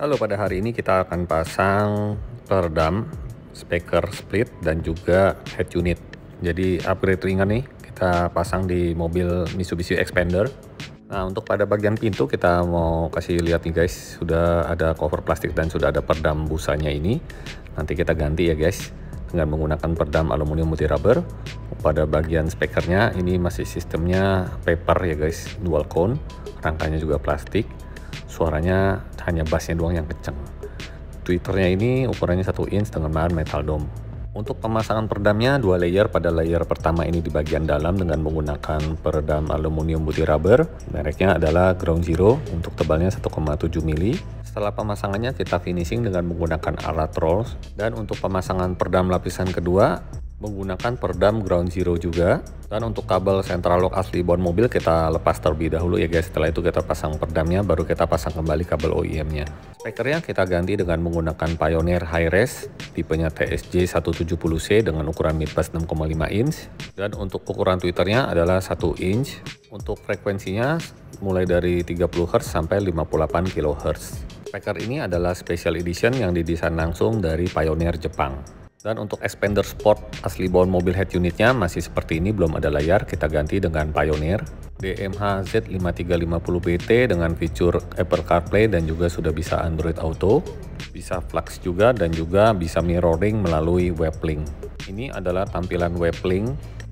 Halo, pada hari ini kita akan pasang peredam, speaker split, dan juga head unit. Jadi upgrade ringan nih, kita pasang di mobil Mitsubishi Expander. Nah, untuk pada bagian pintu kita mau kasih lihat nih guys, sudah ada cover plastik dan sudah ada peredam busanya ini. Nanti kita ganti ya guys, dengan menggunakan peredam aluminium multi rubber. Pada bagian speakernya ini masih sistemnya paper ya guys, dual cone, rangkanya juga plastik suaranya hanya bassnya doang yang kenceng. Twitternya ini ukurannya 1 inch dengan bahan metal dome. Untuk pemasangan peredamnya dua layer pada layer pertama ini di bagian dalam dengan menggunakan peredam aluminium putih rubber. Mereknya adalah Ground Zero untuk tebalnya 1,7 mili. Setelah pemasangannya kita finishing dengan menggunakan alat rolls. Dan untuk pemasangan peredam lapisan kedua menggunakan peredam ground zero juga. Dan untuk kabel central lock asli bon mobil kita lepas terlebih dahulu ya guys. Setelah itu kita pasang peredamnya baru kita pasang kembali kabel OEM nya speakernya kita ganti dengan menggunakan Pioneer High Res tipenya TSJ 170C dengan ukuran mid bass 6,5 inch. Dan untuk ukuran tweeternya adalah 1 inch. Untuk frekuensinya mulai dari 30 Hz sampai 58 kHz speaker ini adalah special edition yang didesain langsung dari Pioneer Jepang dan untuk expander sport asli bawaan mobil head unitnya masih seperti ini belum ada layar. Kita ganti dengan Pioneer DMH Z5350BT dengan fitur Apple CarPlay dan juga sudah bisa Android Auto. Bisa flux juga dan juga bisa mirroring melalui weblink. Ini adalah tampilan weblink.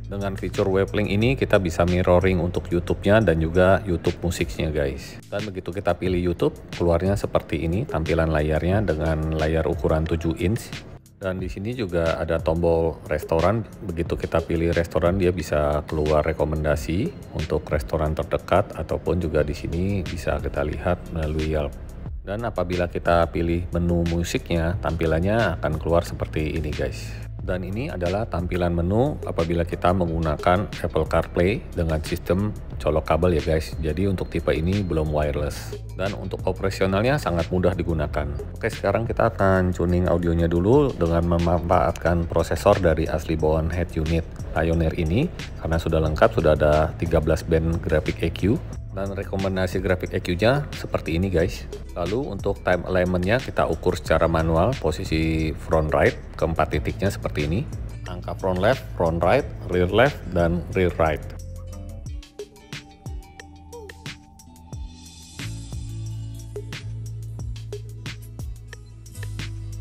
Dengan fitur weblink ini kita bisa mirroring untuk YouTube-nya dan juga YouTube musiknya guys. Dan begitu kita pilih YouTube keluarnya seperti ini tampilan layarnya dengan layar ukuran 7 inch dan di sini juga ada tombol restoran. Begitu kita pilih restoran, dia bisa keluar rekomendasi untuk restoran terdekat ataupun juga di sini bisa kita lihat melalui Yelp. Dan apabila kita pilih menu musiknya, tampilannya akan keluar seperti ini guys. Dan ini adalah tampilan menu apabila kita menggunakan Apple CarPlay dengan sistem colok kabel ya guys. Jadi untuk tipe ini belum wireless. Dan untuk operasionalnya sangat mudah digunakan. Oke sekarang kita akan tuning audionya dulu dengan memanfaatkan prosesor dari asli bawaan head unit Pioneer ini. Karena sudah lengkap, sudah ada 13 band graphic EQ dan rekomendasi grafik EQ-nya seperti ini guys. Lalu untuk time alignment-nya kita ukur secara manual posisi front right keempat titiknya seperti ini. Angka front left, front right, rear left, dan rear right.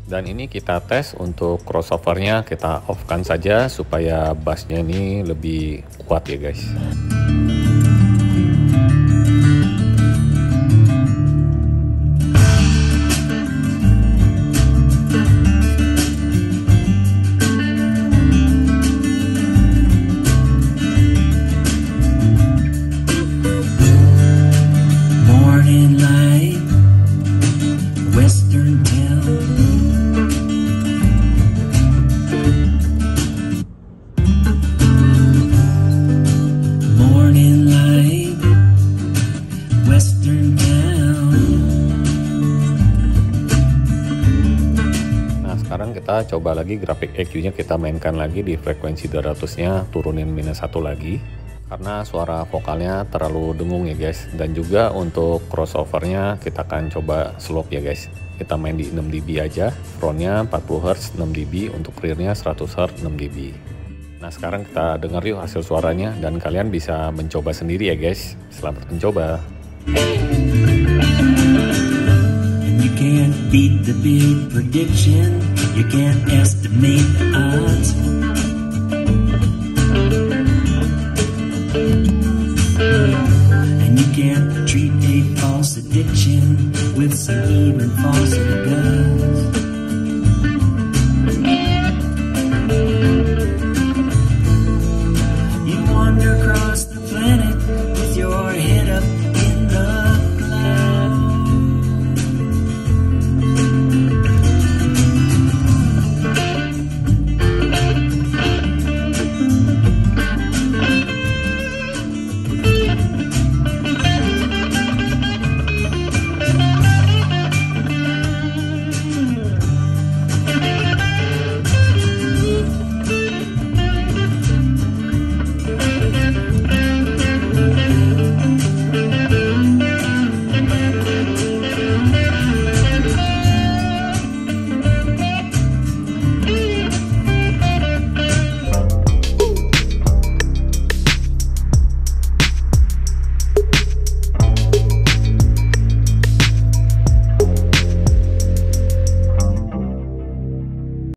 Dan ini kita tes untuk crossovernya kita off kan saja supaya bassnya ini lebih kuat ya guys. Sekarang kita coba lagi grafik EQ nya kita mainkan lagi di frekuensi 200 nya turunin minus satu lagi. Karena suara vokalnya terlalu dengung ya guys. Dan juga untuk crossovernya kita akan coba slope ya guys. Kita main di 6 dB aja. Frontnya 40 Hz 6 dB. Untuk rearnya 100 Hz 6 dB. Nah sekarang kita dengar yuk hasil suaranya. Dan kalian bisa mencoba sendiri ya guys. Selamat mencoba beat the big prediction You can't estimate the odds. And you can't treat a false addiction with some even false.